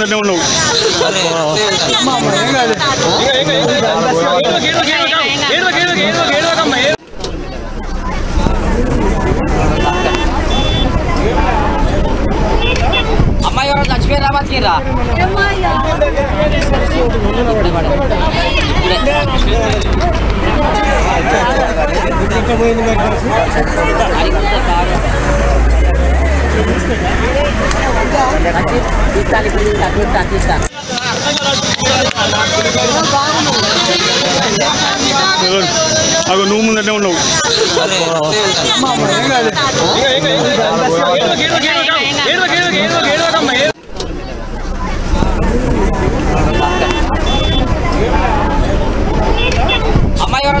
ముందటే ఉండవు అమ్మాయి ఎవరో చచ్చిపోయారా బతికిరా అగో నువ్వు ముందటే ఉండవు అమ్మాయి ఎవరో